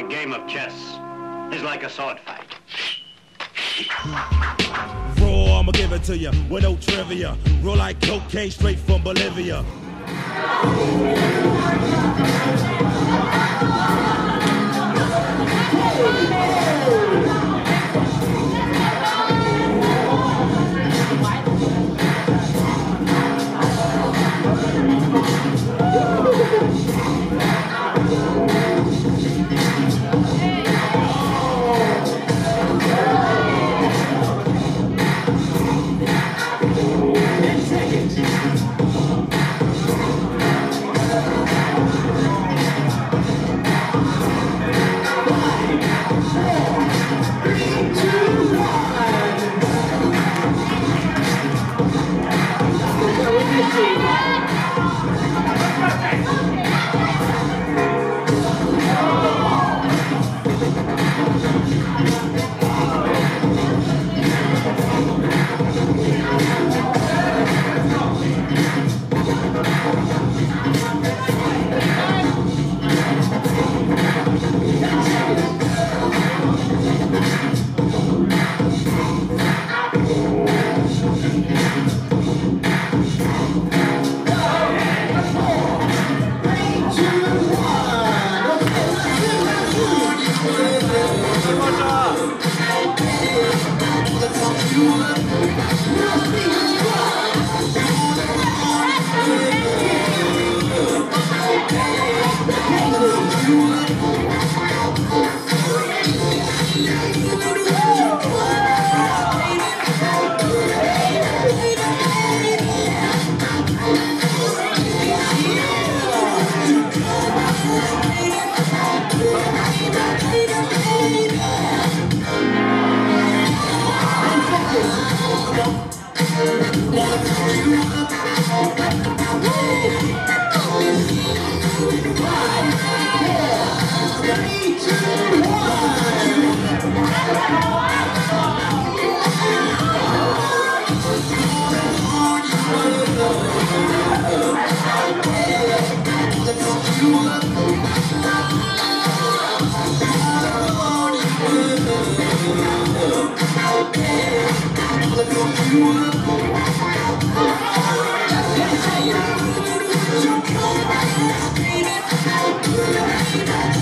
A game of chess is like a sword fight. Raw, I'ma give it to you with no trivia. Roll like cocaine straight from Bolivia. Don't come. Don't come.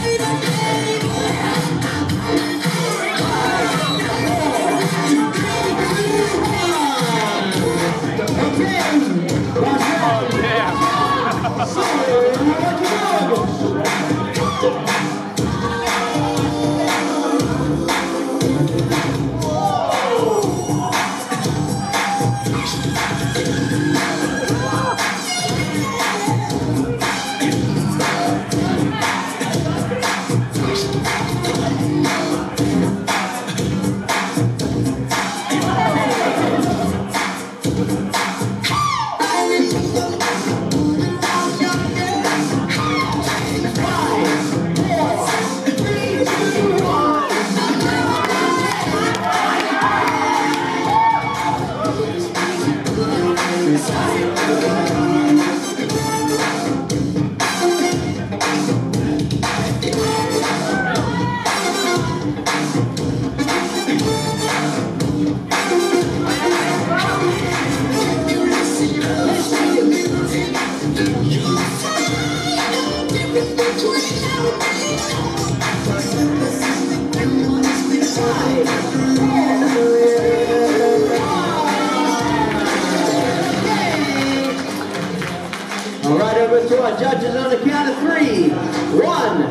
All right, over to our judges on the count of three. One.